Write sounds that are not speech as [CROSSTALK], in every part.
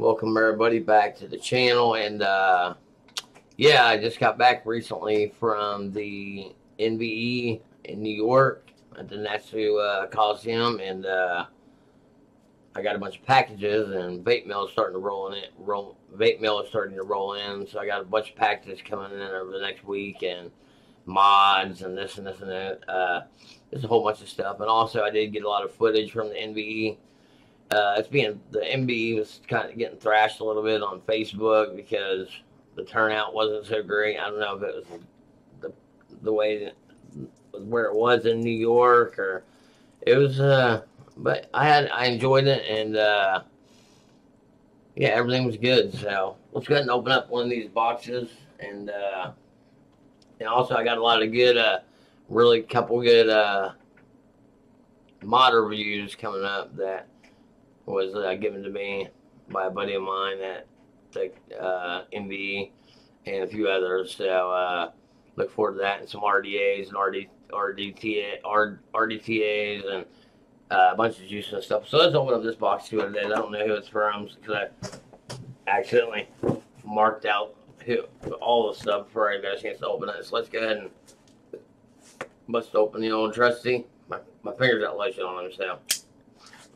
welcome everybody back to the channel and uh yeah i just got back recently from the nve in new york. At the nassau uh, coliseum and uh i got a bunch of packages and vape mail is starting to roll in roll vape mail is starting to roll in so i got a bunch of packages coming in over the next week and mods and this and this and that uh there's a whole bunch of stuff and also i did get a lot of footage from the nve uh, it's being the MB was kind of getting thrashed a little bit on Facebook because the turnout wasn't so great. I don't know if it was the the way that, where it was in New York or it was. Uh, but I had I enjoyed it and uh, yeah, everything was good. So let's go ahead and open up one of these boxes and uh, and also I got a lot of good, uh, really couple good uh, mod reviews coming up that was uh, given to me by a buddy of mine at the uh, and a few others. So uh, look forward to that and some RDAs and RD, RDTA, RDTAs and uh, a bunch of juice and stuff. So let's open up this box see. I don't know who it's from because I accidentally marked out who, all the stuff before I got a chance to open it. So let's go ahead and bust open the old trusty. My, my fingers got lotion on them, so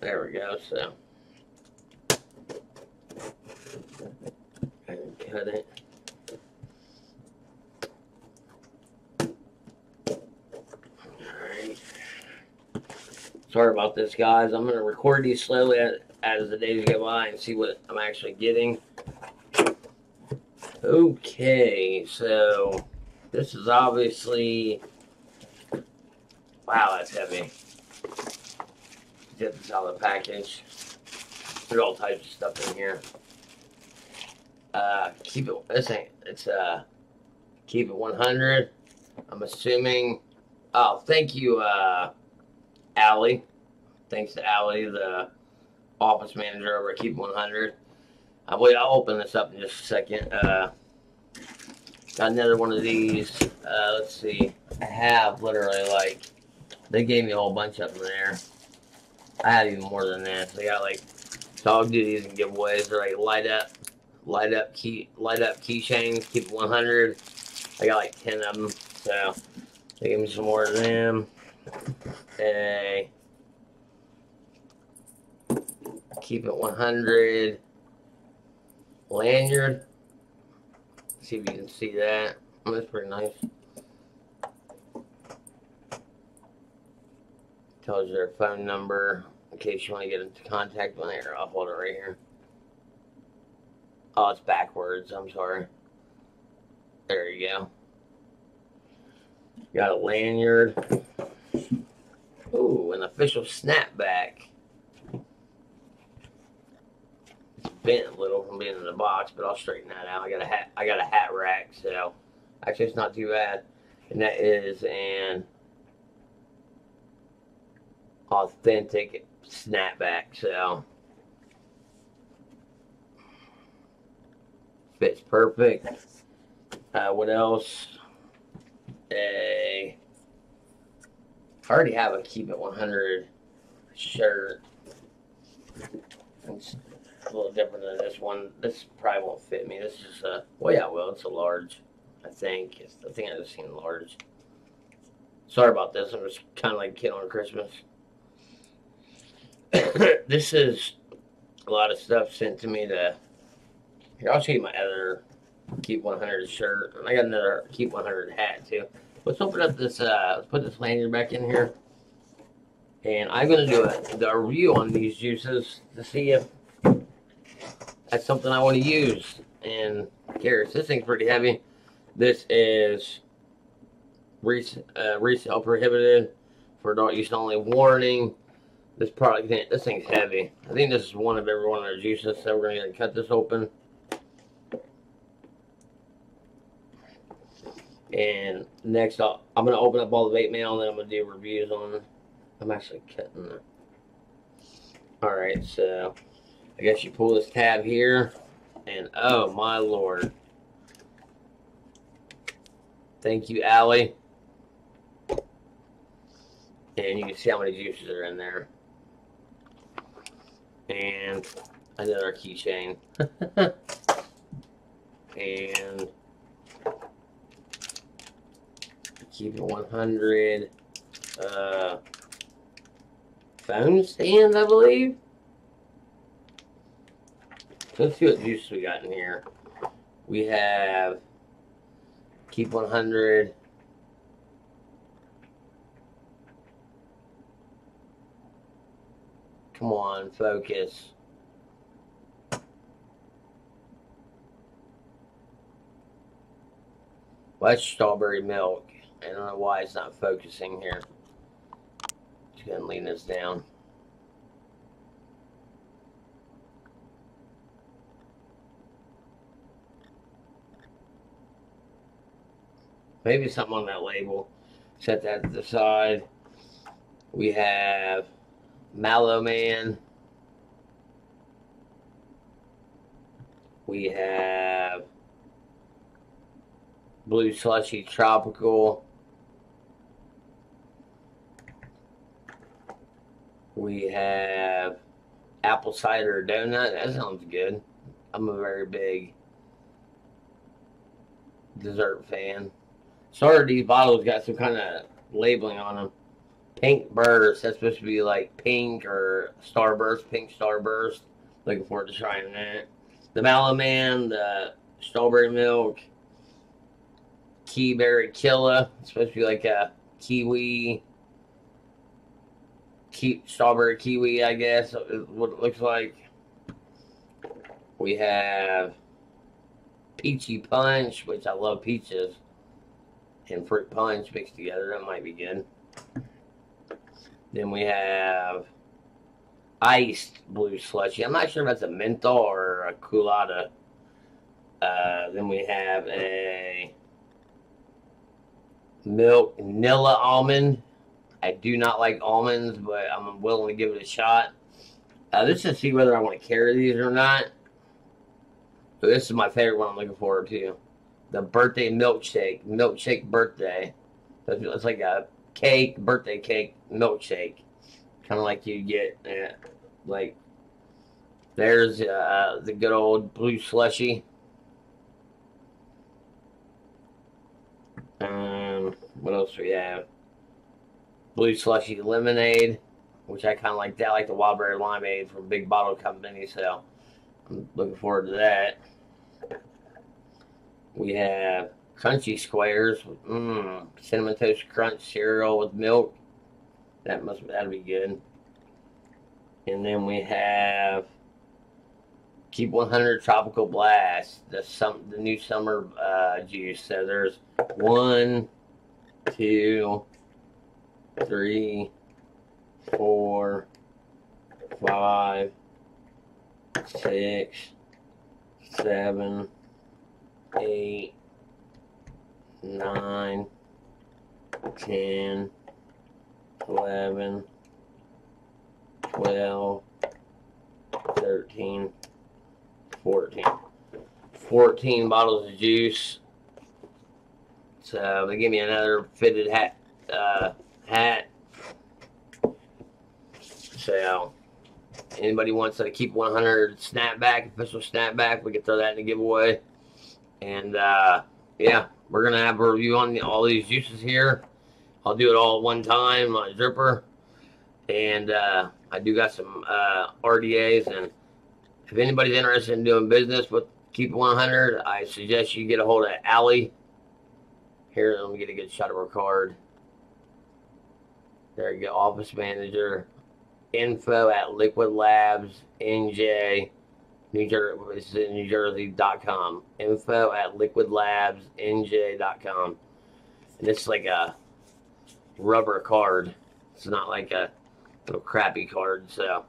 there we go. So it. Alright. Sorry about this, guys. I'm going to record these slowly as, as the days go by and see what I'm actually getting. Okay, so this is obviously. Wow, that's heavy. Get this out of the package. There's all types of stuff in here. Uh, keep it. This ain't. It's uh, keep it 100. I'm assuming. Oh, thank you, uh, Allie. Thanks to Allie, the office manager over at Keep 100. I wait. I'll open this up in just a second. Uh, got another one of these. Uh, let's see. I have literally like they gave me a whole bunch of them there. I had even more than that. So they got like dog duties and giveaways. They're like light up light up key light up keychains, keep it 100. I got like 10 of them, so they give me some more of them. A keep it 100 lanyard. See if you can see that. That's pretty nice. Tells you their phone number in case you want to get into contact with them. I'll hold it right here. Oh, it's backwards. I'm sorry. There you go. Got a lanyard. Ooh, an official snapback. It's bent a little from being in the box, but I'll straighten that out. I got a hat. I got a hat rack, so actually it's not too bad. And that is an authentic snapback. So fits perfect. Uh, what else? A I already have a Keep It 100 shirt. It's a little different than this one. This probably won't fit me. This is a well, yeah, well, it's a large. I think it's, I think I just seen large. Sorry about this. I'm just kind of like kid on Christmas. [COUGHS] this is a lot of stuff sent to me to here, I'll show you my other Keep 100 shirt. And I got another Keep 100 hat too. Let's open up this, uh, let's put this lanyard back in here. And I'm going to do a, a review on these juices to see if that's something I want to use. And curious, this thing's pretty heavy. This is res uh, resale prohibited for adult use only. Warning: This product, this thing's heavy. I think this is one of every one of their juices. So we're gonna cut this open. And next, I'll, I'm going to open up all the vape mail and then I'm going to do reviews on I'm actually cutting it. Alright, so I guess you pull this tab here. And oh my lord. Thank you, Allie. And you can see how many juices are in there. And another keychain. [LAUGHS] and keep it 100. Uh, phone stand, I believe. Let's see what juice we got in here. We have keep 100. Come on, focus. Well, strawberry milk. I don't know why it's not focusing here. Just gonna lean this down. Maybe something on that label. Set that to the side. We have Mallow Man. We have Blue Slushy Tropical. We have apple cider donut. That sounds good. I'm a very big dessert fan. Sorry, these bottles got some kind of labeling on them. Pink burst. That's supposed to be like pink or starburst, pink starburst. Looking forward to trying that. The Mallow Man, the strawberry milk, Keyberry Killa. It's supposed to be like a kiwi, key, strawberry kiwi, I guess, is what it looks like. We have Peachy Punch, which I love peaches, and fruit punch mixed together. That might be good. Then we have iced blue slushy. I'm not sure if that's a menthol or a Coolatta. Uh, then we have a milk vanilla almond. I do not like almonds, but I'm willing to give it a shot. Uh, this is to see whether I want to carry these or not. But this is my favorite one I'm looking forward to. The birthday milkshake. Milkshake birthday. It's like a cake, birthday cake, milkshake. Kind of like you get, uh, like, there's uh, the good old blue slushy. Um, what else do we have? Blue slushy lemonade, which I kind of like that. I like the Wildberry limeade from Big Bottle Company, so I'm looking forward to that. We have crunchy squares, mmm, cinnamon toast crunch cereal with milk. That must that'll be good. And then we have Keep 100 Tropical Blast, the some the new summer uh, juice. So there's one, two, three, four, five, six, seven, eight, nine, ten, eleven, twelve, thirteen. 14. 14 bottles of juice. So they give me another fitted hat. Uh, hat. So anybody wants to keep 100 snapback, official snapback, we can throw that in the giveaway. And uh, yeah, we're gonna have a review on all these juices here. I'll do it all at one time on a dripper. And uh, I do got some uh, RDAs and if anybody's interested in doing business with Keep 100, I suggest you get a hold of Allie. Here, let me get a good shot of her card. There you go, office manager. Info at Liquid Labs NJ New Jersey, New Jersey.com. Info at Liquid Labs NJ.com. And it's like a rubber card. It's not like a little crappy card. So,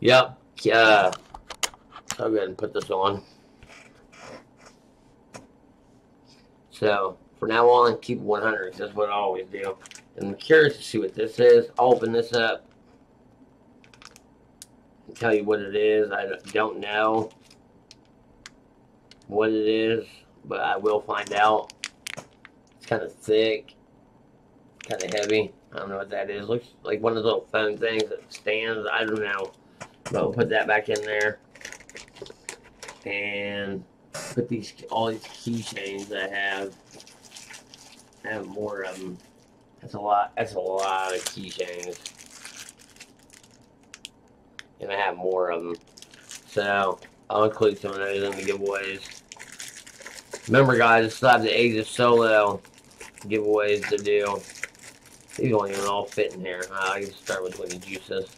yep. Uh, I'll go ahead and put this on. So, for now on, keep 100. That's what I always do. I'm curious to see what this is. I'll open this up and tell you what it is. I don't know what it is, but I will find out. It's kind of thick, kind of heavy. I don't know what that is. Looks like one of those little phone things that stands. I don't know. But we'll put that back in there. and put these all these keychains I have. I have more of them. That's a lot. That's a lot of keychains, and I have more of them. So I'll include some of those in the giveaways. Remember, guys, I still have the Aegis Solo giveaways to do. These don't even all fit in here. Uh, I can start with what the juices.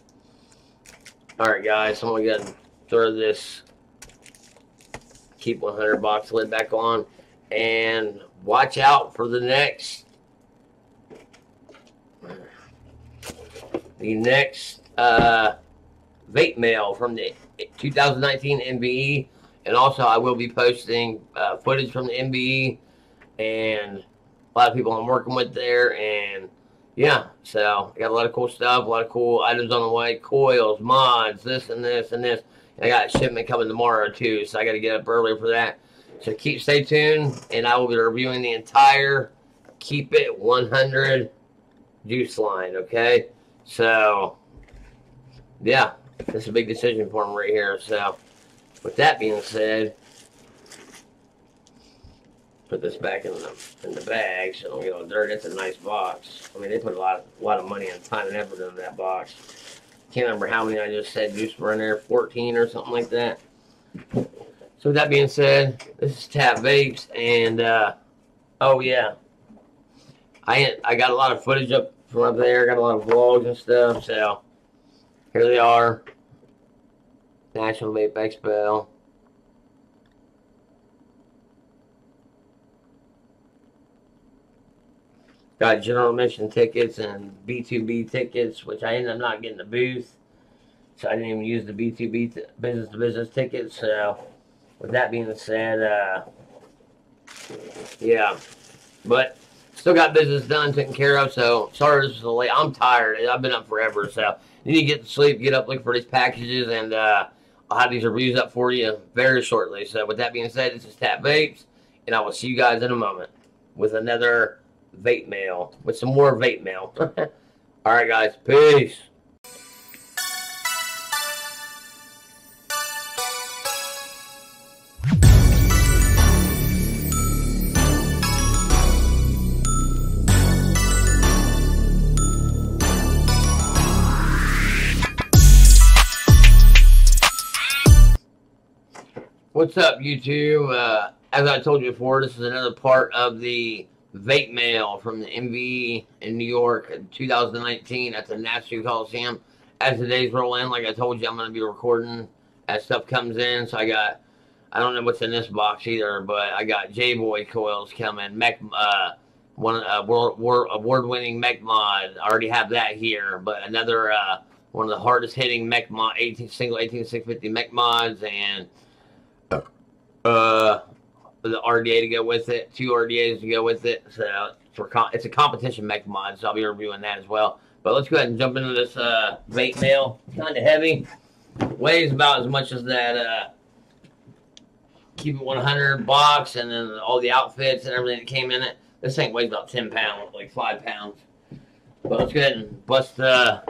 Alright, guys, so I'm going to throw this Keep 100 box lid back on. And watch out for the next the next uh, vape mail from the 2019 NVE. And also, I will be posting uh, footage from the NVE and a lot of people I'm working with there. And yeah, so I got a lot of cool stuff, a lot of cool items on the way coils, mods, this and this and this. And I got shipment coming tomorrow too, so I got to get up early for that. So keep stay tuned, and I will be reviewing the entire Keep It 100 juice line. Okay, so yeah, this is a big decision for me right here. So with that being said, put this back in the in the bag so don't get all dirty. It's a nice box. I mean, they put a lot of, a lot of money and time and effort into that box. Can't remember how many I just said juice were in there, 14 or something like that. So with that being said, this is Tat Vapes, and uh, oh yeah, I I got a lot of footage up from up there. Got a lot of vlogs and stuff. So here they are. National Vape Expo. Got general admission tickets and B2B tickets, which I ended up not getting the booth. So I didn't even use the B2B business to business tickets. So with that being said, uh, yeah. But still got business done, taken care of. So sorry this was late. I'm tired. I've been up forever. So you need to get to sleep, get up, look for these packages, and uh, I'll have these reviews up for you very shortly. So with that being said, this is Tat Vapes, and I will see you guys in a moment with another vape mail, with some more vape mail. [LAUGHS] All right, guys. Peace. What's up, YouTube? Uh, as I told you before, this is another part of the vape mail from the NVE in New York in 2019 at the Nassau Coliseum. As the days roll in, like I told you, I'm going to be recording as stuff comes in. So I got, I don't know what's in this box either, but I got J-Boy coils coming, Mech, uh, one uh, world, world award-winning mech mod. I already have that here, but another uh, one of the hardest hitting mech mod, 18 single 18650 mech mods, and uh, the RDA to go with it, two RDAs to go with it. So for it's a competition mech mod, so I'll be reviewing that as well. But let's go ahead and jump into this uh, vape mail. Kind of heavy, weighs about as much as that uh, Keep It 100 box, and then all the outfits and everything that came in it. This thing weighs about 10 pounds, like five pounds. But let's go ahead and bust the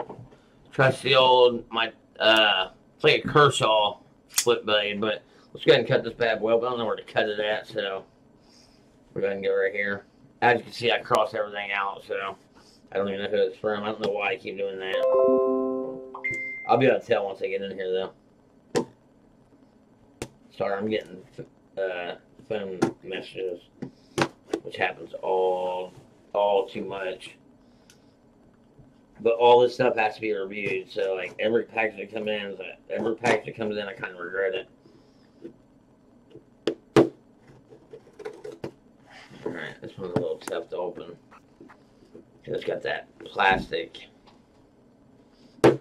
trusty old my uh, it's like a Kershaw flip blade, but Let's go ahead and cut this bad boy I don't know where to cut it at, so we're going to go right here. As you can see, I crossed everything out, so I don't even know who it's from. I don't know why I keep doing that. I'll be able to tell once I get in here, though. Sorry, I'm getting uh, phone messages, which happens all, all too much. But all this stuff has to be reviewed, so like every package that comes in, every package that comes in, I kind of regret it. Alright, this a little tough to open. It's got that plastic. And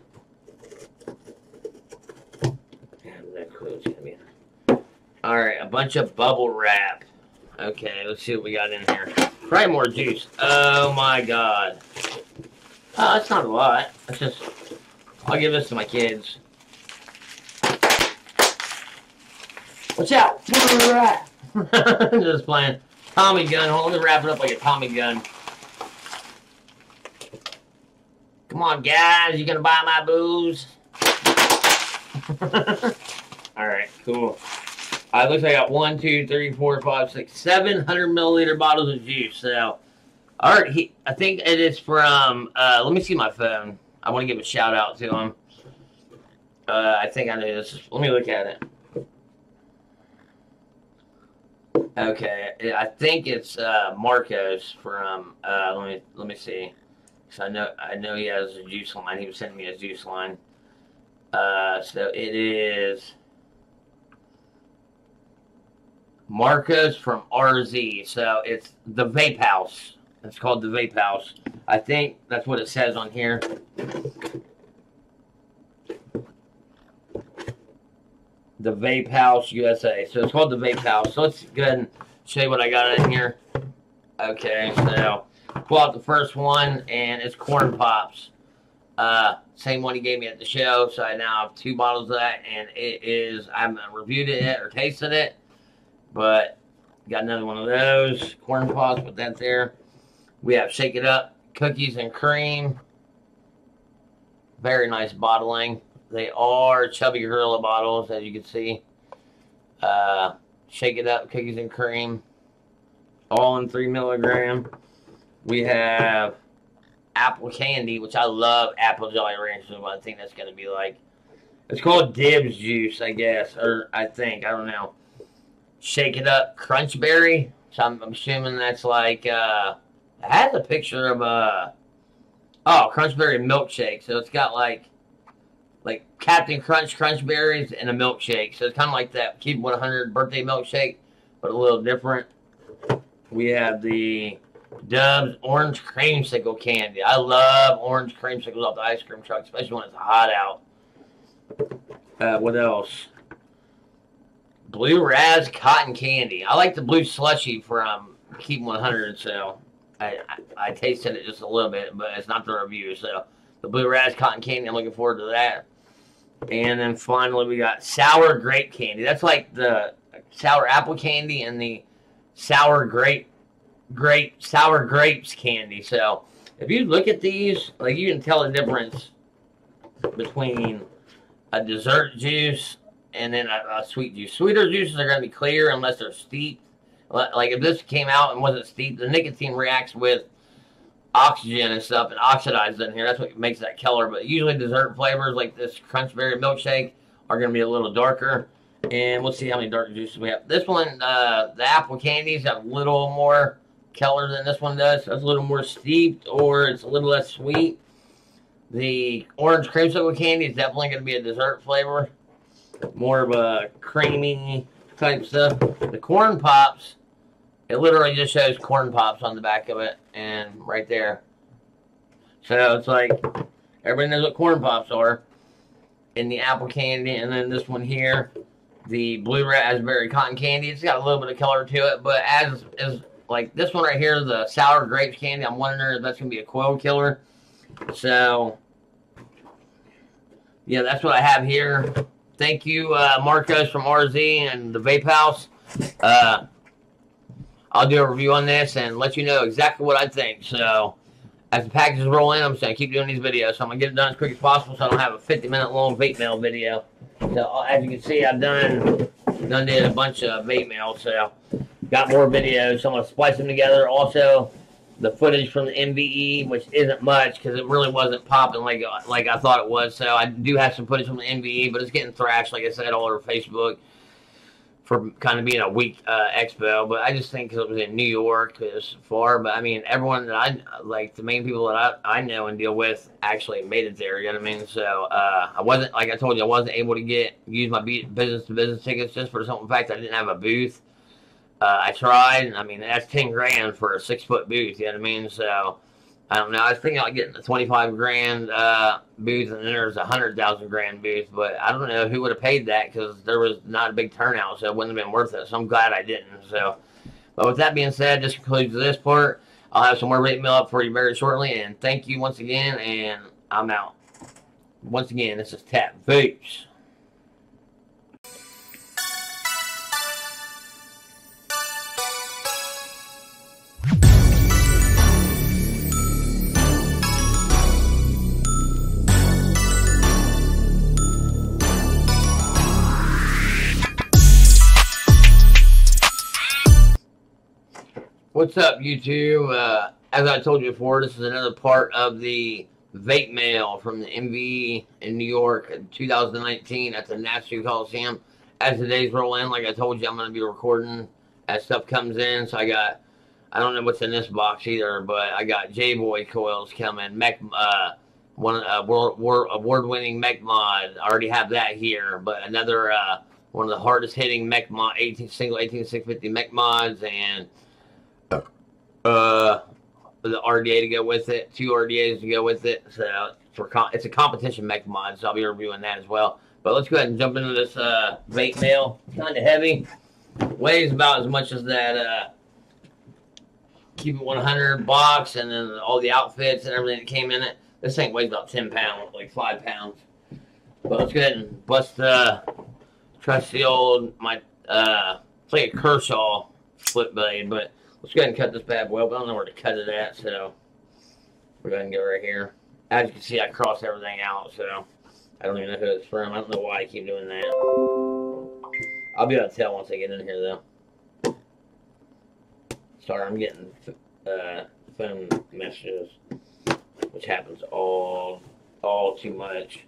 that clue's gonna be. Alright, a bunch of bubble wrap. Okay, let's see what we got in here. Probably more juice. Oh my god. Oh, that's not a lot. That's just. I'll give this to my kids. Watch out! [LAUGHS] just playing. Tommy gun. Hold on, wrap it up like a Tommy gun. Come on, guys. You gonna buy my booze? [LAUGHS] Alright, cool. I looks like I got one, two, three, four, five, six, seven hundred milliliter bottles of juice. So, all right, he, I think it is from. Uh, let me see my phone. I want to give a shout out to him. Uh, I think I know this. Let me look at it. Okay, I think it's uh, Marcos from. Uh, let me let me see. So I know I know he has a juice line. He was sending me a juice line. Uh, so it is Marcos from RZ. So it's the Vape House. It's called the Vape House. I think that's what it says on here. The Vape House USA. So it's called the Vape House. So let's go ahead and show you what I got in here. Okay, so pull out the first one, and it's corn pops. Uh, same one he gave me at the show. So I now have two bottles of that, and it is I haven't reviewed it yet or tasted it, but got another one of those corn pops. Put that there. We have Shake It Up cookies and cream. Very nice bottling. They are Chubby Gorilla bottles, as you can see. Uh, Shake It Up cookies and cream, all in three milligram. We have apple candy, which I love apple Jolly Ranchers. But I think that's going to be like. It's called Dibs juice, I guess, or I think I don't know. Shake it up, crunch berry. So I'm, I'm assuming that's like. Uh, it has a picture of a. Uh, oh, crunchberry milkshake. So it's got like, like Captain Crunch crunch berries and a milkshake. So it's kind of like that Keep 100 birthday milkshake, but a little different. We have the Dubs orange creamsicle candy. I love orange creamsicles off the ice cream truck, especially when it's hot out. Uh, what else? Blue Raz cotton candy. I like the blue slushy from Keep 100, so I, I, I tasted it just a little bit, but it's not the review. So the Blue Raz cotton candy, I'm looking forward to that. And then finally, we got sour grape candy. That's like the sour apple candy and the sour grape grape sour grapes candy. So if you look at these, like you can tell the difference between a dessert juice and then a, a sweet juice. Sweeter juices are going to be clear unless they're steeped. Like if this came out and wasn't steeped, the nicotine reacts with oxygen and stuff and oxidizes in here. That's what makes that color. But usually dessert flavors like this crunch berry milkshake are going to be a little darker. And we'll see how many dark juices we have. This one, uh, the apple candies have a little more color than this one does. It's a little more steeped or it's a little less sweet. The orange creamsicle candy is definitely going to be a dessert flavor. More of a creamy type stuff. The corn pops, it literally just shows corn pops on the back of it and right there. So it's like everybody knows what corn pops are. In the apple candy, and then this one here, the blue raspberry cotton candy. It's got a little bit of color to it, but as is like this one right here, the sour grapes candy. I'm wondering if that's gonna be a coil killer. So yeah, that's what I have here. Thank you, uh, Marcos from RZ and the Vape House. Uh, I'll do a review on this and let you know exactly what I think. So as the packages roll in, I'm just gonna keep doing these videos. So I'm gonna get it done as quick as possible, so I don't have a 50 minute long vape mail video. So as you can see, I've done done did a bunch of vape mail. So got more videos. So I'm gonna splice them together. Also, the footage from the NVE, which isn't much because it really wasn't popping like like I thought it was. So I do have some footage from the NVE, but it's getting thrashed, like I said, all over Facebook for kind of being a weak uh, expo. But I just think because it was in New York, it was far. But I mean, everyone that I like, the main people that I, I know and deal with actually made it there. You know what I mean? So uh, I wasn't like I told you, I wasn't able to get use my business to business tickets just for the simple fact I didn't have a booth. Uh, I tried, and I mean that's ten grand for a six foot booth. You know what I mean? So I don't know. I was thinking about getting twenty five grand uh, booth, and then there's a hundred thousand grand booth, but I don't know who would have paid that because there was not a big turnout, so it wouldn't have been worth it. So I'm glad I didn't. So, but with that being said, this concludes this part. I'll have some more rate mail up for you very shortly, and thank you once again. And I'm out. Once again, this is Tat Vapes. What's up, YouTube? Uh, as I told you before, this is another part of the vape mail from the NVE in New York in 2019 at the Nassau Coliseum. As the days roll in, like I told you, I'm going to be recording as stuff comes in. So I got, I don't know what's in this box either, but I got J-Boy coils coming, Mech, uh, one uh, world, world award-winning mech mod. I already have that here, but another uh, one of the hardest hitting mech mod, 18 single 18650 mech mods, and uh, the RDA to go with it, two RDAs to go with it. So for it's a competition mech mod, so I'll be reviewing that as well. But let's go ahead and jump into this uh, vape mail. Kind of heavy, weighs about as much as that. Uh, Keep it 100 box, and then all the outfits and everything that came in it. This thing weighs about 10 pounds, like 5 pounds. But let's go ahead and bust the trusty old, my, uh, it's like a Kershaw flip blade, but let's go ahead and cut this bad boy I don't know where to cut it at, so we're going to go right here. As you can see, I crossed everything out, so I don't even know who it's from. I don't know why I keep doing that. I'll be able to tell once I get in here, though. Sorry, I'm getting uh, phone messages which happens all all too much.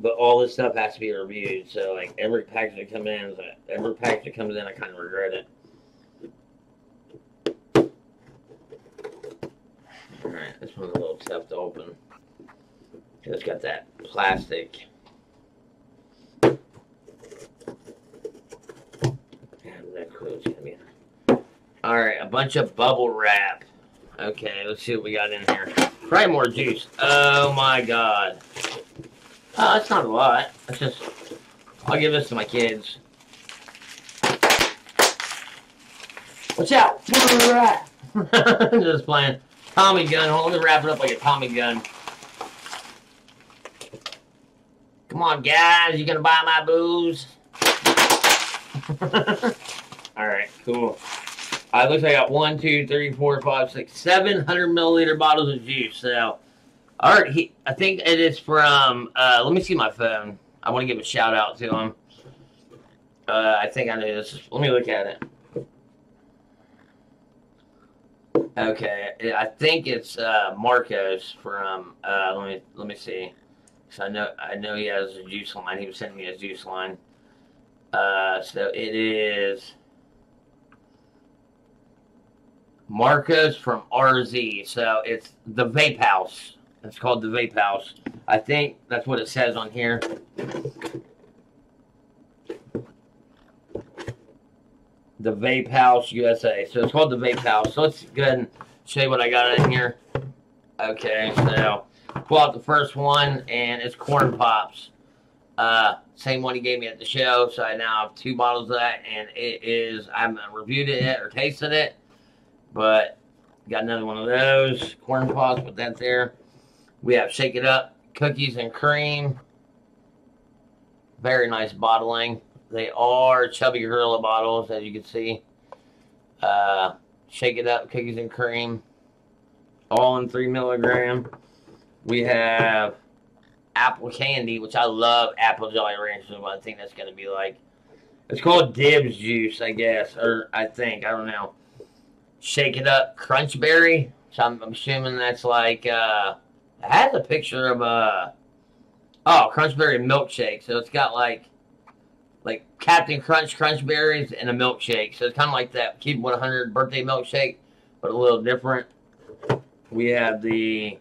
But all this stuff has to be reviewed. So like every package that comes in, every package that comes in, I kind of regret it. All right, this one's a little tough to open. It's got that plastic. All right, a bunch of bubble wrap. Okay, let's see what we got in here. Probably more juice. Oh my god. Uh, oh, that's not a lot. That's just, I'll give this to my kids. Watch out! [LAUGHS] just playing. Tommy gun. Hold on, wrap it up like a Tommy gun. Come on, guys. You gonna buy my booze? [LAUGHS] Alright, cool. Uh, looks like I got one, two, three, four, five, six, seven hundred milliliter bottles of juice. So, all right, I think it is from. Uh, let me see my phone. I want to give a shout out to him. Uh, I think I know this. Let me look at it. Okay, I think it's uh, Marcos from. Uh, let me let me see. So I know I know he has a juice line. He was sending me a juice line. Uh, so it is. Marcos from RZ. So it's the Vape House. It's called the Vape House. I think that's what it says on here. The Vape House USA. So it's called the Vape House. So let's go ahead and show you what I got in here. Okay, so pull out the first one, and it's Corn Pops. Uh, same one he gave me at the show. So I now have two bottles of that, and it is, I haven't reviewed it yet or tasted it. But got another one of those. Corn pops, put that there. We have Shake It Up, cookies and cream. Very nice bottling. They are Chubby Gorilla bottles, as you can see. Uh, Shake It Up, cookies and cream. All in 3 milligram. We have apple candy, which I love apple Jolly Ranchers. What I think that's going to be like. It's called Dibs juice, I guess, or I think. I don't know. Shake It Up Crunch Berry. So I'm, I'm assuming that's like, uh, it has a picture of a, uh, oh, Crunch Berry milkshake. So it's got like, like Captain Crunch Crunch Berries and a milkshake. So it's kind of like that Keep 100 birthday milkshake, but a little different. We have the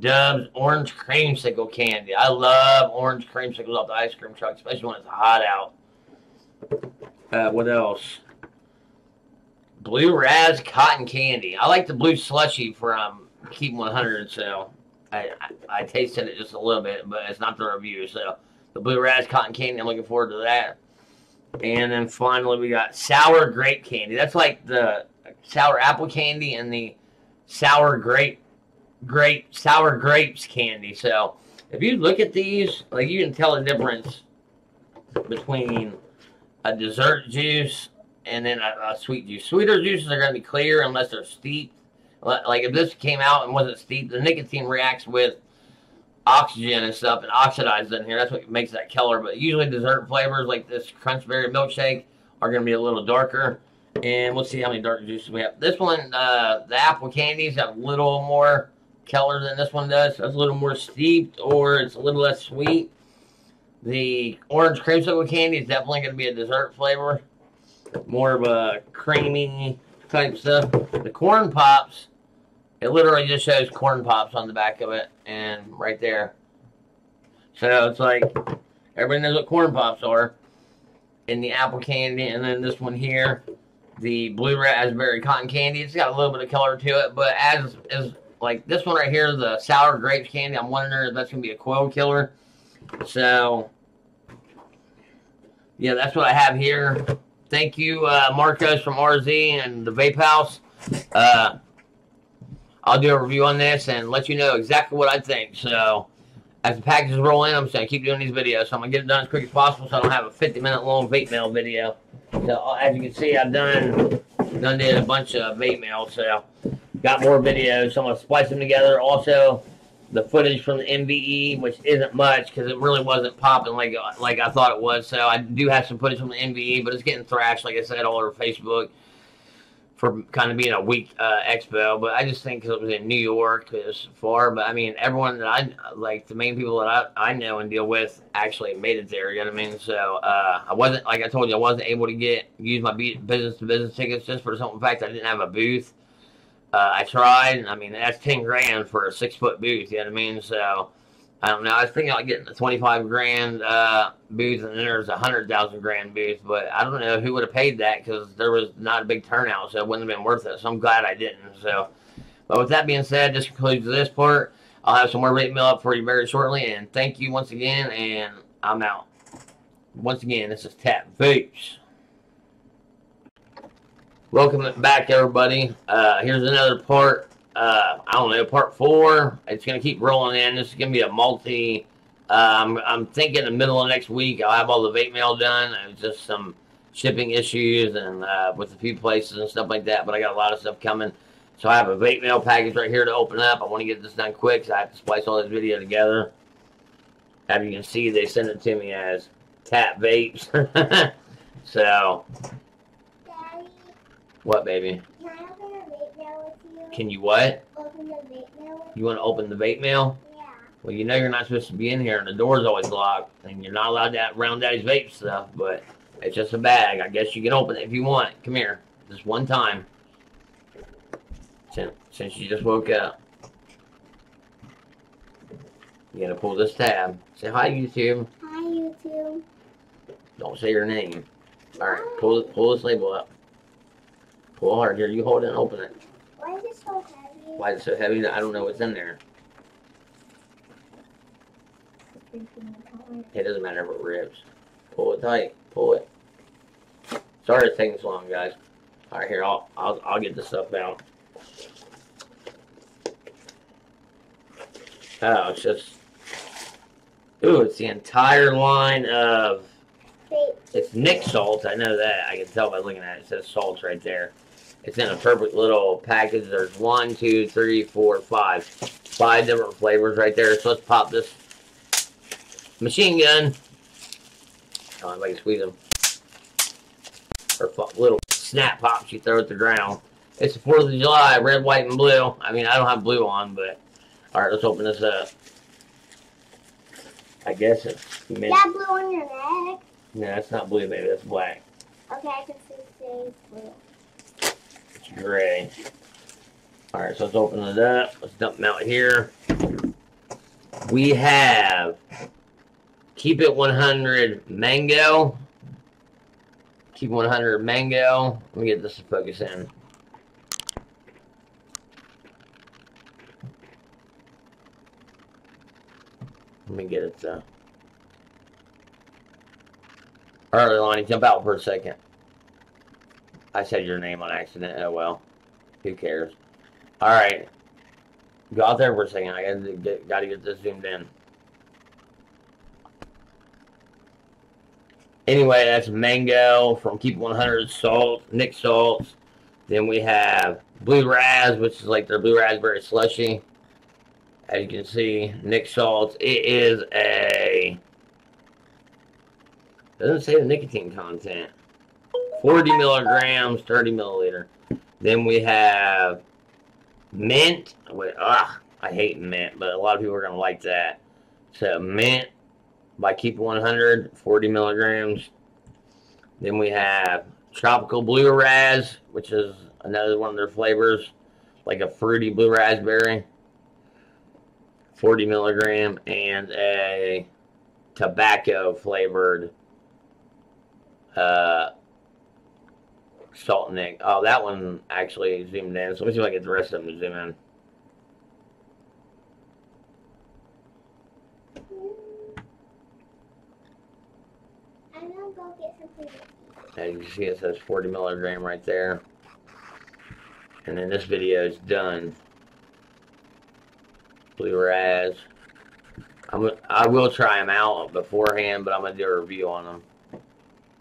Dubs Orange Creamsicle Candy. I love orange creamsicles off the ice cream truck, especially when it's hot out. Uh, what else? Blue Raz Cotton Candy. I like the blue slushy from Keep 100, so I, I, I, tasted it just a little bit, but it's not the review. So the Blue Raz Cotton Candy, I'm looking forward to that. And then finally, we got Sour Grape Candy. That's like the sour apple candy and the sour grape, grape, sour grapes candy. So if you look at these, like you can tell the difference between a dessert juice and then a, a sweet juice. Sweeter juices are going to be clear unless they're steeped. Like if this came out and wasn't steeped, the nicotine reacts with oxygen and stuff and oxidizes in here. That's what makes that color. But usually dessert flavors like this crunch berry milkshake are going to be a little darker. And we'll see how many dark juices we have. This one, uh, the apple candies have a little more color than this one does. It's a little more steeped or it's a little less sweet. The orange creamsicle candy is definitely going to be a dessert flavor. More of a creamy type stuff. The corn pops, it literally just shows corn pops on the back of it and right there. So it's like everybody knows what corn pops are. In the apple candy, and then this one here, the blue raspberry cotton candy. It's got a little bit of color to it, but as is like this one right here, the sour grapes candy, I'm wondering if that's gonna be a coil killer. So yeah, that's what I have here. Thank you, uh, Marcos from RZ and the Vape House. Uh, I'll do a review on this and let you know exactly what I think. So as the packages roll in, I'm just gonna keep doing these videos. So I'm gonna get it done as quick as possible, so I don't have a 50 minute long vape mail video. So as you can see, I've done done did a bunch of vape mail, so got more videos. So I'm gonna splice them together. Also, the footage from the NVE, which isn't much because it really wasn't popping like like I thought it was. So I do have some footage from the NVE, but it's getting thrashed, like I said, all over Facebook for kind of being a weak uh, expo, but I just think because it was in New York, it was far. But I mean, everyone that I like, the main people that I, I know and deal with actually made it there. You know what I mean? So uh, I wasn't like I told you, I wasn't able to get use my business to business tickets just for the simple fact I didn't have a booth. Uh, I tried, and I mean that's ten grand for a six foot booth. You know what I mean? So I don't know. I was thinking about getting a 25 grand uh, booth, and then there's a 100,000 grand booth, but I don't know who would have paid that because there was not a big turnout, so it wouldn't have been worth it. So I'm glad I didn't. So, but with that being said, this concludes this part. I'll have some more rate mail up for you very shortly, and thank you once again, and I'm out. Once again, this is Tat Vapes. Welcome back, everybody. Uh, here's another part uh, I don't know, part four. It's going to keep rolling in. This is going to be a multi. Um, I'm thinking the middle of next week I'll have all the vape mail done. It's just some shipping issues and uh, with a few places and stuff like that. But I got a lot of stuff coming. So I have a vape mail package right here to open up. I want to get this done quick so I have to splice all this video together. As you can see, they send it to me as tap vapes. [LAUGHS] so, Daddy, what, baby? You? Can you what? open the vape mail You want to open the vape mail? Yeah. Well, you know you're not supposed to be in here, and the door's always locked, and you're not allowed to round daddy's vape stuff. But it's just a bag. I guess you can open it if you want. Come here, just one time. Since since you just woke up, you gotta pull this tab. Say hi, YouTube. Hi, YouTube. Don't say your name. All right, pull pull this label up. Pull hard here. You hold it and open it. Why is it so heavy? Why is it so heavy? I don't know what's in there. It doesn't matter if it rips. Pull it tight. Pull it. Sorry it's taking so long, guys. All right, here I'll I'll I'll get this stuff out. Oh, it's just. Ooh, it's the entire line of. It's Nic salts. I know that. I can tell by looking at it. It says salts right there. It's in a perfect little package. There's one, two, three, four, five, five different flavors right there. So let's pop this machine gun. Oh, if I can squeeze them. Or little snap pops you throw at the ground. It's the 4th of July, red, white, and blue. I mean, I don't have blue on, but. Alright, let's open this up. I guess it's. Mid- That blue on your neck. no, that's not blue, baby. That's black. Okay, I can see it's blue. Gray. Alright, so let's open it up. Let's dump them out here. We have Keep It 100 Mango. Keep 100 Mango. Let me get this to focus in. Let me get it uh, to. Alright, Lonnie, jump out for a second. I said your name on accident. Oh well. Who cares? Alright. Go out there for a second. I gotta get, gotta get this zoomed in. Anyway, that's Mango from Keep 100 Salt, Nic Salts. Then we have Blue Raz, which is like their Blue Raspberry Slushy. As you can see, Nic Salts. It is a. Doesn't say the nicotine content. 40 milligrams, 30 milliliter. Then we have mint. Wait, ugh, I hate mint, but a lot of people are gonna like that. So mint by Keep 100, 40 milligrams. Then we have tropical blue raz, which is another one of their flavors, like a fruity blue raspberry. 40 milligram and a tobacco flavored uh, salt nic. Oh, that one actually zoomed in. So let me see if I get the rest of them to zoom in. I'm gonna go get something. As you can see, it says 40 milligram right there. And then this video is done. Blue Raz. I'm, I will try them out beforehand, but I'm going to do a review on them.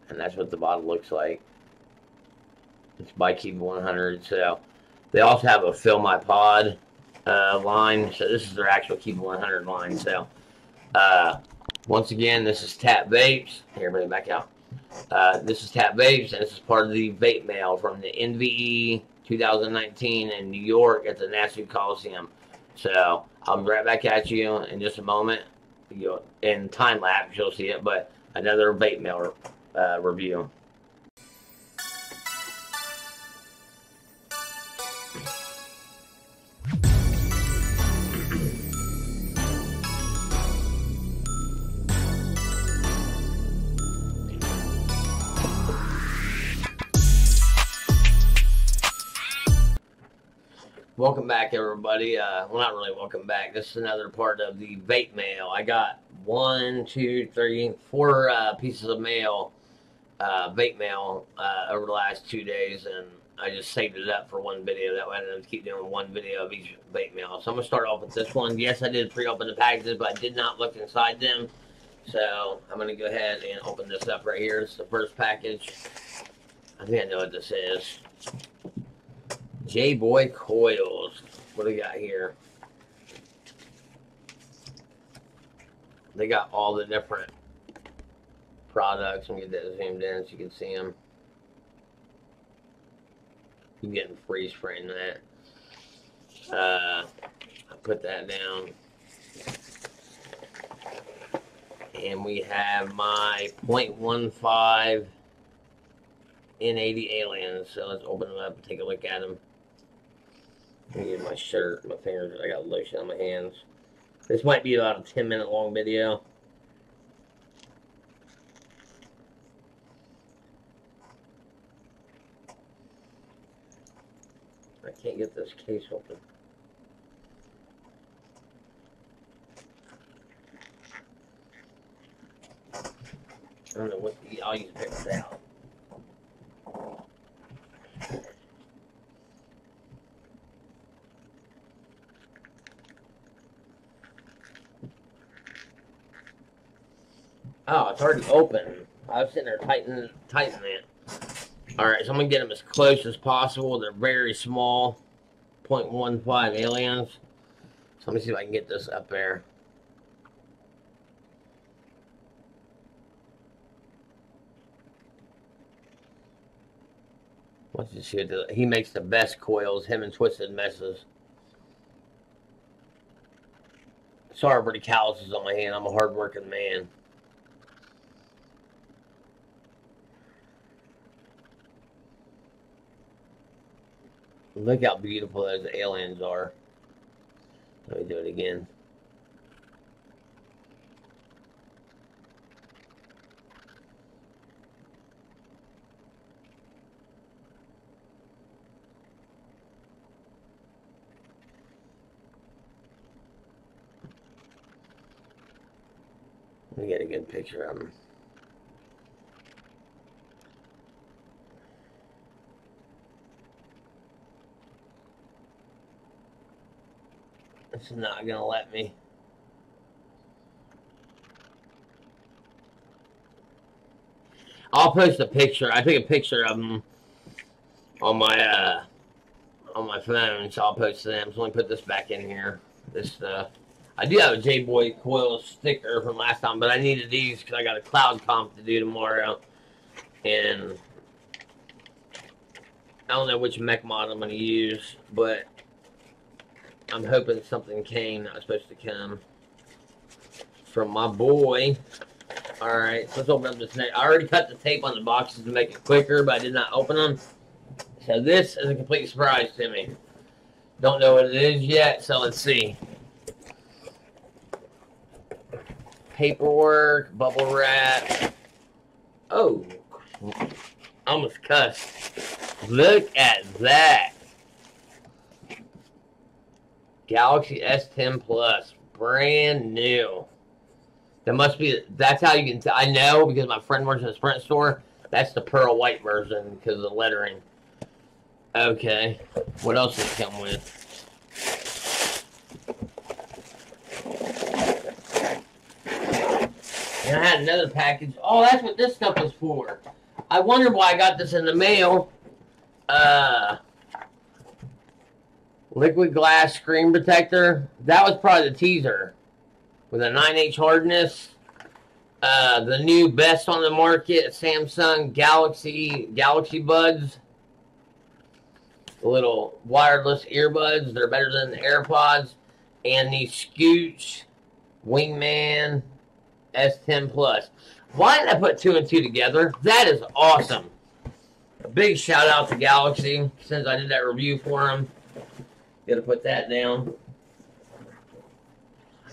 And that's what the bottle looks like. It's by Keep 100. So they also have a Fill My Pod uh, line. So this is their actual Keep 100 line. So uh, once again, this is Tat Vapes. Here, it back out. Uh, this is Tat Vapes, and this is part of the vape mail from the NVE 2019 in New York at the Nassau Coliseum. So I'll be right back at you in just a moment. You'll, in time lapse, you'll see it, but another vape mail uh, review. Welcome back, everybody. Uh, well, not really welcome back. This is another part of the vape mail. I got one, two, three, four uh, pieces of mail, uh, vape mail, uh, over the last two days, and I just saved it up for one video. That way I have to keep doing one video of each vape mail. So I'm going to start off with this one. Yes, I did pre-open the packages, but I did not look inside them. So I'm going to go ahead and open this up right here. It's the first package. I think I know what this is. J Boy Coils. What do we got here? They got all the different products. Let me get that zoomed in so you can see them. You getting freeze frame that. Uh, I put that down. And we have my 0.15 N80 aliens. So let's open them up and take a look at them. Let me get my shirt, my fingers. I got lotion on my hands. This might be about a 10 minute long video. I can't get this case open. I don't know what the, I'll use pick this Oh, it's already open. I was sitting there tightening, tightening it. All right, so I'm gonna get them as close as possible. They're very small, 0.15 aliens. So let me see if I can get this up there. Let's just see what the, he makes the best coils. Him and Twisted Messes. Sorry for the calluses on my hand. I'm a hard-working man. Look how beautiful those aliens are. Let me do it again. Let me get a good picture of them. It's not gonna let me. I'll post a picture. I took a picture of them on my uh, on my phone, so I'll post them. So let me put this back in here. This uh, I do have a J Boy coil sticker from last time, but I needed these because I got a cloud comp to do tomorrow, and I don't know which mech mod I'm going to use, but I'm hoping something came was supposed to come from my boy. All right, so let's open up this next. I already cut the tape on the boxes to make it quicker, but I did not open them. So this is a complete surprise to me. Don't know what it is yet, so let's see. Paperwork, bubble wrap. Oh, almost cussed. Look at that. Galaxy S10 Plus, brand new. That must be, that's how you can, t- I know because my friend works in a Sprint store. That's the pearl white version because of the lettering. Okay. What else does it come with? And I had another package. Oh, that's what this stuff is for. I wonder why I got this in the mail. Uh, liquid glass screen protector. That was probably the teaser with a 9H hardness. Uh, the new best on the market Samsung Galaxy Galaxy Buds. The little wireless earbuds. They're better than the AirPods. And the Scooch Wingman S10 Plus. Why didn't I put two and two together? That is awesome. A big shout out to Galaxy since I did that review for them. Gotta put that down.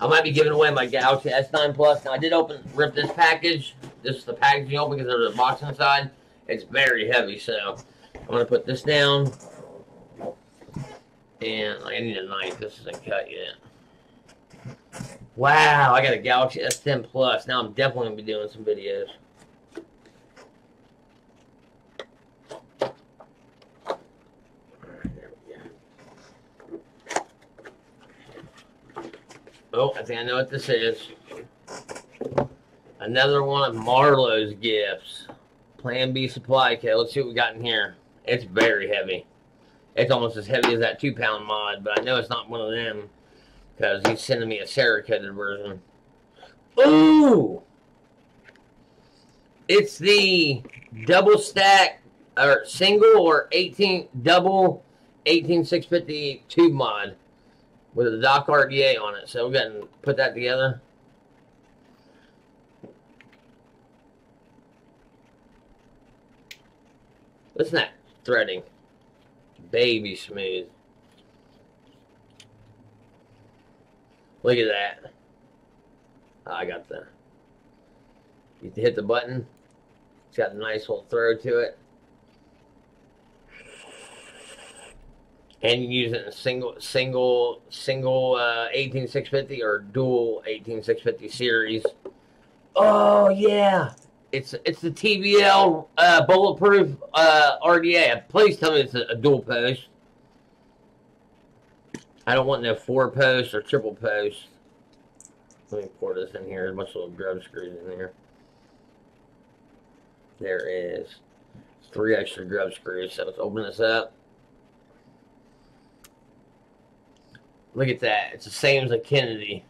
I might be giving away my Galaxy S9 Plus. Now I did open rip this package. This is the packaging open because there's a box inside. It's very heavy, so I'm gonna put this down. And I need a knife. This isn't cut yet. Wow, I got a Galaxy S10 Plus. Now I'm definitely gonna be doing some videos. Alright, there we go. Oh, I think I know what this is. Another one of Marlowe's gifts. Plan B supply kit. Let's see what we got in here. It's very heavy. It's almost as heavy as that two pound mod, but I know it's not one of them because he's sending me a Cerakoted version. Ooh! It's the double stack or single or 18 double 18650 tube mod with a Doc RDA on it. So we're going to put that together. Listen that threading. Baby smooth. Look at that. Oh, I got the. You hit the button. It's got a nice little throw to it. And use a single, single, single uh, 18650 or dual 18650 series. Oh yeah, it's it's the TBL uh, bulletproof uh, RDA. Please tell me it's a, a dual post. I don't want no four post or triple post. Let me pour this in here. There's a bunch of little grub screws in there. There is three extra grub screws. So let's open this up. Look at that. It's the same as a Kennedy.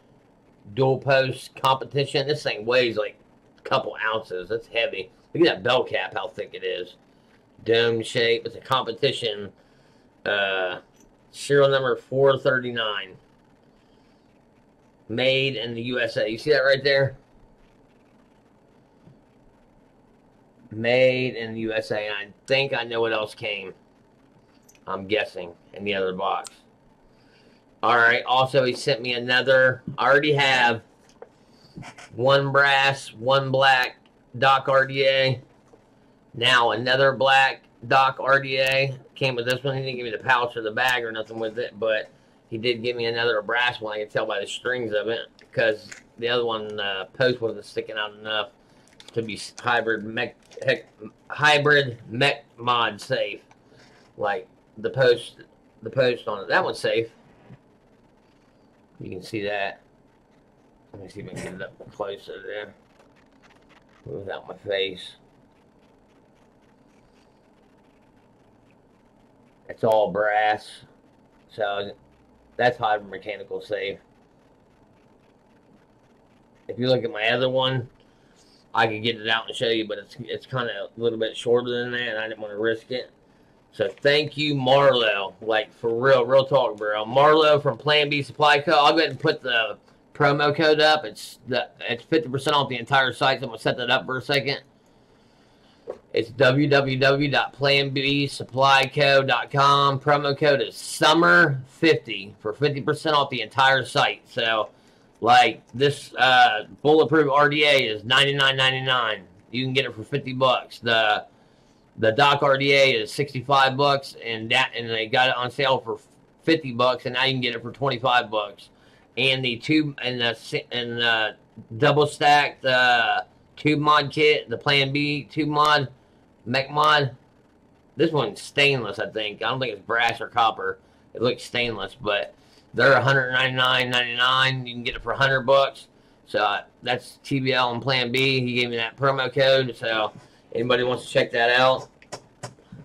Dual post competition. This thing weighs like a couple ounces. That's heavy. Look at that bell cap, how thick it is. Dome shape. It's a competition. Uh, serial number 439. Made in the USA. You see that right there? Made in the USA. And I think I know what else came. I'm guessing in the other box. All right. Also, he sent me another. I already have one brass, one black Doc RDA. Now another black Doc RDA came with this one. He didn't give me the pouch or the bag or nothing with it, but he did give me another brass one. I can tell by the strings of it because the other one uh, post wasn't sticking out enough to be hybrid mech, heck, hybrid mech mod safe. Like the post, the post on it. That one's safe. You can see that. Let me see if I can get it up closer there. Without my face. It's all brass. So that's hybrid mechanical safe. If you look at my other one, I could get it out and show you, but it's it's kind of a little bit shorter than that, and I didn't want to risk it. So thank you, Marlo. Like for real, real talk, bro. Marlo from Plan B Supply Co. I'll go ahead and put the promo code up. It's the it's fifty percent off the entire site. So I'm gonna set that up for a second. It's www.planbsupplyco.com. Promo code is summer50 for 50% off the entire site. So, like this uh, bulletproof RDA is $99.99. You can get it for 50 bucks. The the Doc RDA is 65 bucks, and that and they got it on sale for 50 bucks, and now you can get it for 25 bucks. And the tube and the and the double stacked uh, tube mod kit, the Plan B tube mod mech mod. This one's stainless, I think. I don't think it's brass or copper. It looks stainless, but they're $199.99. You can get it for 100 bucks. So uh, that's TBL and Plan B. He gave me that promo code. So anybody wants to check that out.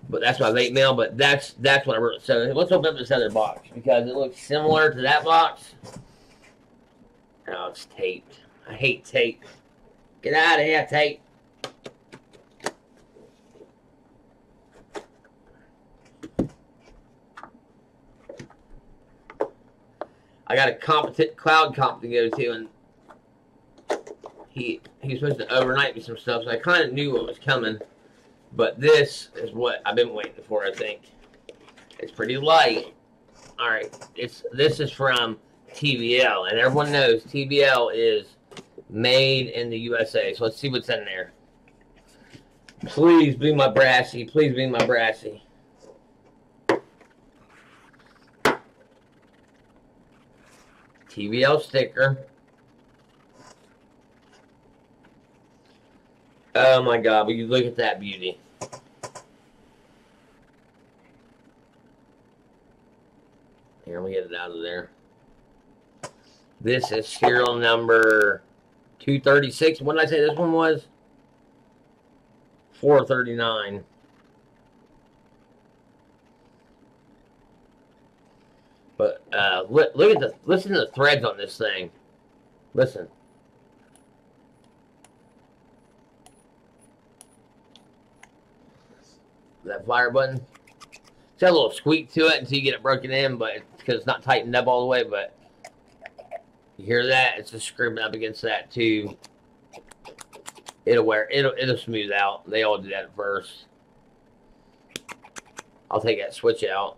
But that's my vape mail. But that's that's what I wrote. So let's open up this other box because it looks similar to that box. Oh, it's taped. I hate tape. Get out of here, tape. I got a competent cloud comp to go to, and he he's supposed to overnight me some stuff, so I kind of knew what was coming. But this is what I've been waiting for. I think it's pretty light. All right, it's this is from TBL, and everyone knows TBL is made in the USA. So let's see what's in there. Please be my brassy. Please be my brassy. TBL sticker. Oh my god, will you look at that beauty? Here, me get it out of there. This is serial number 236. What did I say this one was? 439. But uh, look, look at the listen to the threads on this thing. Listen. That fire button. It's got a little squeak to it until you get it broken in, but because it's not tightened up all the way. But you hear that? It's just screaming up against that too. It'll wear. It'll it'll smooth out. They all do that at first. I'll take that switch out.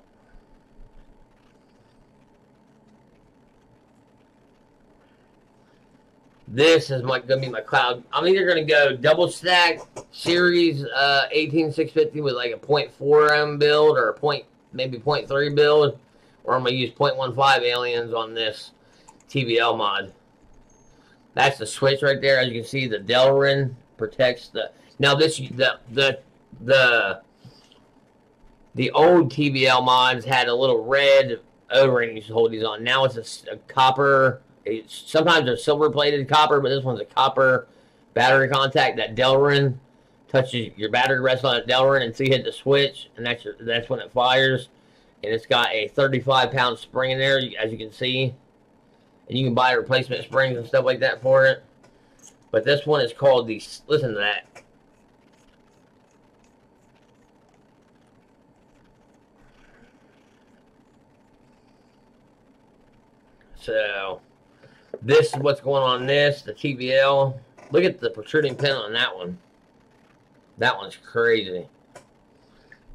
This is my, gonna be my cloud. I'm either gonna go double stack series uh, 18650 with like a 0.4 m build or a point maybe 0.3 build, or I'm gonna use 0.15 aliens on this TBL mod. That's the switch right there. As you can see, the Delrin protects the. Now this the the the the old TBL mods had a little red O-ring you hold these on. Now it's a, a copper it's, sometimes they're silver plated copper, but this one's a copper battery contact that Delrin touches your battery rests on a Delrin and you hit the switch and that's your, that's when it fires. And it's got a 35 pound spring in there, as you can see. And you can buy replacement springs and stuff like that for it. But this one is called the, listen to that. So, this is what's going on this, the TBL. Look at the protruding pin on that one. That one's crazy.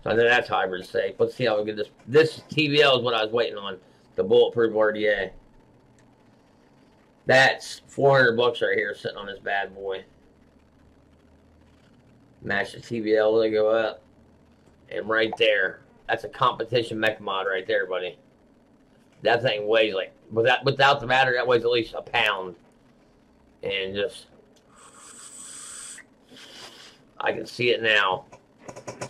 So I know that's hybrid safe. Let's see how we get this. This TBL is what I was waiting on. The bulletproof RDA. That's 400 bucks right here sitting on this bad boy. Match the TBL logo up. And right there, that's a competition mech mod right there, buddy. That thing weighs like without without the battery, that weighs at least a pound. And just I can see it now.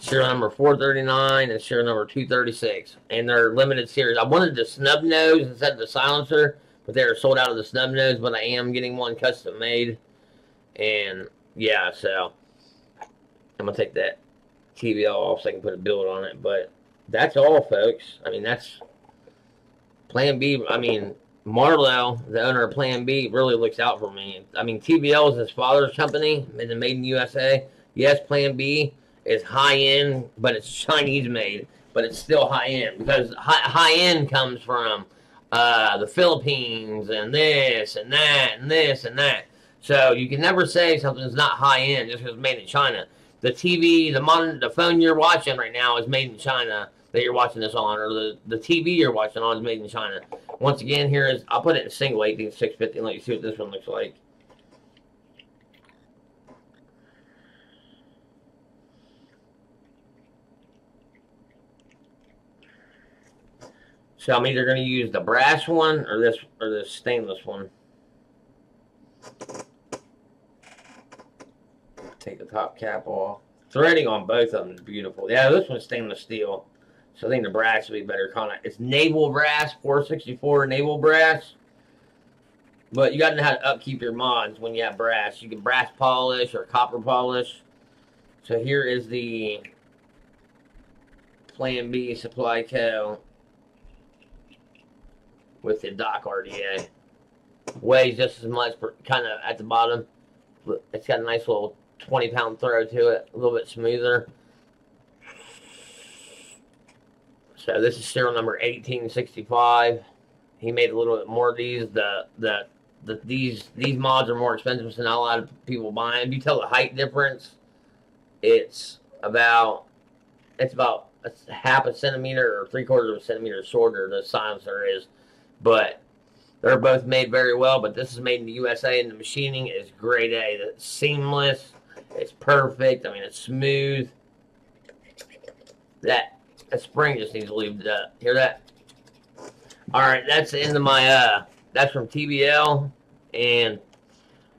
Serial number 439 and serial number 236. And they're limited series. I wanted the snub nose instead of the silencer, but they are sold out of the snub nose, but I am getting one custom made. And yeah, so I'm gonna take that TBL off so I can put a build on it. But that's all folks. I mean that's Plan B, I mean, Marlo, the owner of Plan B, really looks out for me. I mean, TBL is his father's company, It's made in USA. Yes, Plan B is high end, but it's Chinese made, but it's still high end because high, high end comes from uh, the Philippines and this and that and this and that. So you can never say something's not high end just because it's made in China. The TV, the modern, the phone you're watching right now is made in China that you're watching this on, or the, the TV you're watching on is made in China. Once again, here is I'll put it in single 18650 and let you see what this one looks like. So I'm either going to use the brass one or this or the stainless one. Take the top cap off. Threading on both of them is beautiful. Yeah, this one's stainless steel. So I think the brass would be better contact. It's naval brass, 464 naval brass. But you got to know how to upkeep your mods when you have brass. You can brass polish or copper polish. So here is the Plan B Supply Co. with the Dock RDA. Weighs just as much, kind of at the bottom. It's got a nice little 20 pound throw to it, a little bit smoother. So this is serial number 1865. He made a little bit more of these. The the the these these mods are more expensive, so not a lot of people buy them. You tell the height difference, it's about it's about a half a centimeter or three quarters of a centimeter shorter the silencer is, but they're both made very well. But this is made in the USA, and the machining is grade A. It's seamless. It's perfect. I mean, it's smooth. That that spring just needs to leave that. Hear that? All right, that's the end of my. uh That's from TBL, and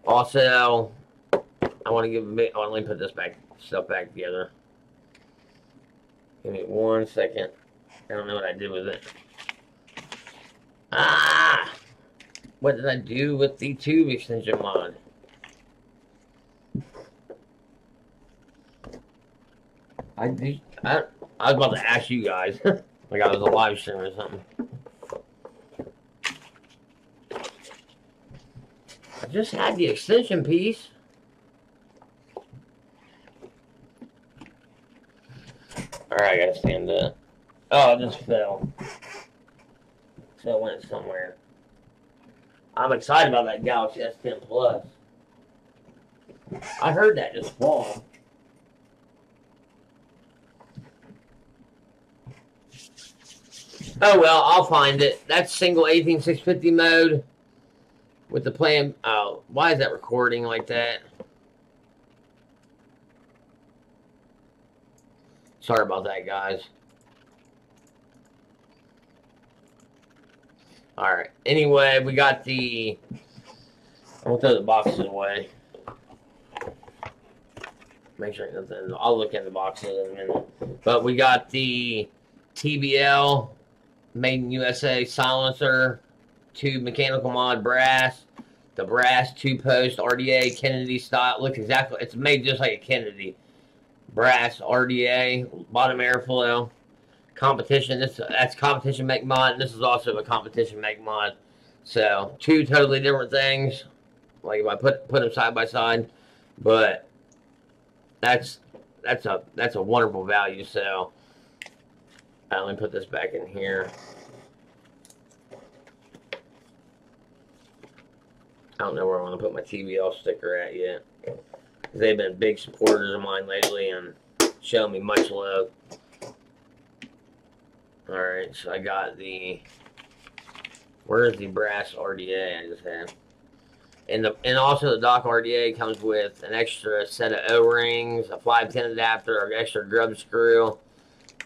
also I want to give. Oh, let me put this back stuff back together. Give me one second. I don't know what I did with it. Ah! What did I do with the tube extension mod? I do. I, I was about to ask you guys, [LAUGHS] like I was a live stream or something. I just had the extension piece. Alright, I gotta stand up. Oh, it just fell. So it went somewhere. I'm excited about that Galaxy S10 Plus. I heard that just fall. Oh well, I'll find it. That's single 18650 mode with the plan. Oh, why is that recording like that? Sorry about that, guys. All right. Anyway, we got the. I'm gonna throw the boxes away. Make sure nothing. I'll look at the boxes in a minute. But we got the TBL made in USA silencer, two mechanical mod brass, the brass two post RDA Kennedy style. Looks exactly, it's made just like a Kennedy. Brass RDA, bottom airflow. Competition, this that's competition make mod, and this is also a competition make mod. So two totally different things. Like if I put put them side by side, but that's that's a that's a wonderful value. So uh, let me put this back in here. I don't know where I want to put my TBL sticker at yet. They've been big supporters of mine lately and showing me much love. Alright, so I got the... Where's the brass RDA I just had? And the and also the Dock RDA comes with an extra set of O-rings, a 510 adapter, an extra grub screw,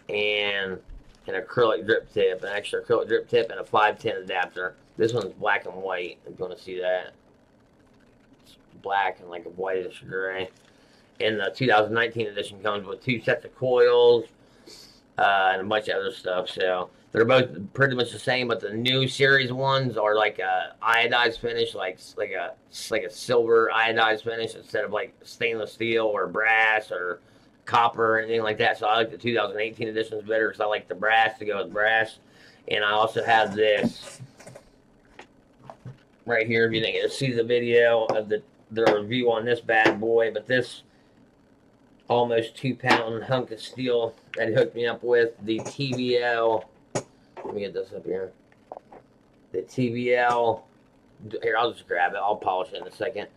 and an acrylic drip tip, an extra acrylic drip tip, and a 510 adapter. This one's black and white, if you want to see that. It's black and like a whitish gray. And the 2019 edition comes with two sets of coils uh, and a bunch of other stuff. So they're both pretty much the same, but the new series ones are like a iodized finish, like like a like a silver iodized finish instead of like stainless steel or brass or copper or anything like that. So I like the 2018 editions better because I like the brass to go with brass. And I also have this right here. If you get to see the video of the the review on this bad boy, but this almost two pound hunk of steel that he hooked me up with. The TBL. Let me get this up here. The TBL. Here, I'll just grab it. I'll polish it in a second.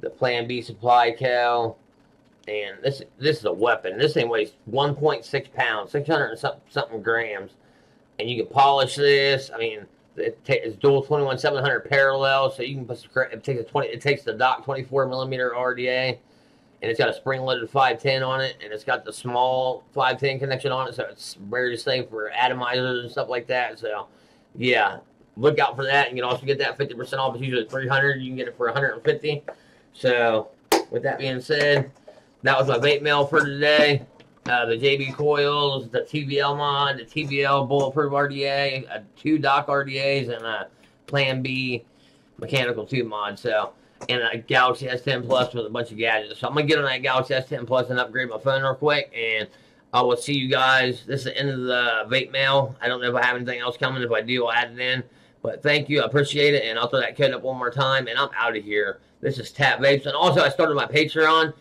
The Plan B Supply Co. And this this is a weapon. This thing weighs 1.6 pounds, 600 and something, something grams. And you can polish this. I mean, it it's dual 21 700 parallel, so you can put some, it takes a 20 it takes the dock 24 millimeter RDA, and it's got a spring loaded 510 on it, and it's got the small 510 connection on it, so it's very safe for atomizers and stuff like that. So, yeah, look out for that. You can also get that 50% off. It's usually 300. You can get it for 150. So, with that being said, that was my vape mail for today. Uh, the JB coils, the TBL mod, the TBL bulletproof RDA, uh, two dock RDAs, and a Plan B mechanical tube mod. So, and a Galaxy S10 Plus with a bunch of gadgets. So I'm gonna get on that Galaxy S10 Plus and upgrade my phone real quick, and I will see you guys. This is the end of the vape mail. I don't know if I have anything else coming. If I do, I'll add it in. But thank you, I appreciate it, and I'll throw that code up one more time, and I'm out of here. This is Tat Vapes, and also I started my Patreon.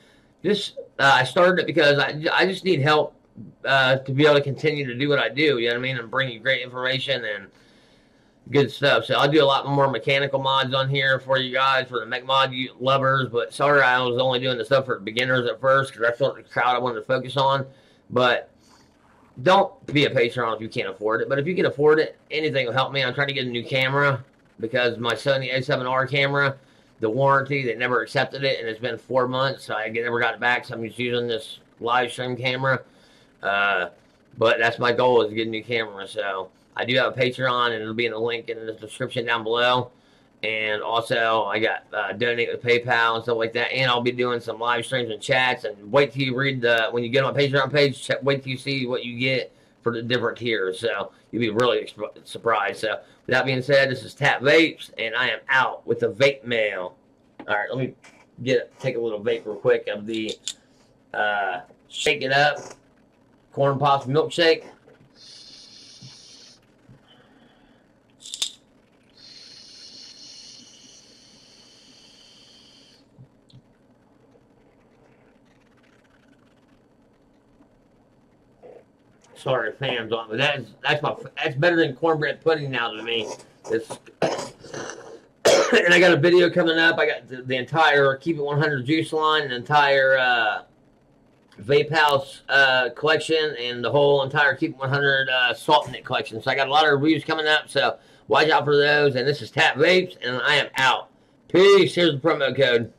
Just uh, I started it because I, I just need help uh, to be able to continue to do what I do. You know what I mean, and bring you great information and good stuff. So I'll do a lot more mechanical mods on here for you guys for the mech mod lovers. But sorry, I was only doing the stuff for beginners at first because that's what the crowd I wanted to focus on. But don't be a patron if you can't afford it. But if you can afford it, anything will help me. I'm trying to get a new camera because my Sony A7R camera, the warranty, they never accepted it, and it's been four months. So I never got it back. So I'm just using this live stream camera. Uh, but that's my goal is to get a new camera. So I do have a Patreon, and it'll be in the link in the description down below. And also, I got uh, donate with PayPal and stuff like that. And I'll be doing some live streams and chats. And wait till you read the when you get on my Patreon page. Check, wait till you see what you get for the different tiers. So you'd be really surprised. So with that being said, this is Tat Vapes, and I am out with the vape mail. All right, let me get take a little vape real quick of the uh, shake it up corn pops milkshake. Sorry, fans on, but that's that's my that's better than cornbread pudding now to me. It's [COUGHS] and I got a video coming up. I got the, the entire Keep It 100 juice line, an entire uh, Vape House uh, collection, and the whole entire Keep It 100 uh, Salt Nic collection. So I got a lot of reviews coming up. So watch out for those. And this is Tat Vapes, and I am out. Peace. Here's the promo code.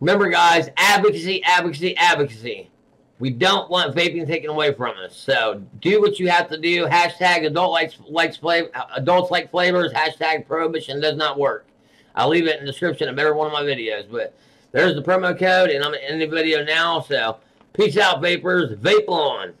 Remember, guys, advocacy, advocacy, advocacy. We don't want vaping taken away from us. So do what you have to do. Hashtag adult likes, likes flavor, adults like flavors. Hashtag prohibition does not work. I'll leave it in the description of every one of my videos. But there's the promo code, and I'm in the video now. So peace out, vapors. Vape on.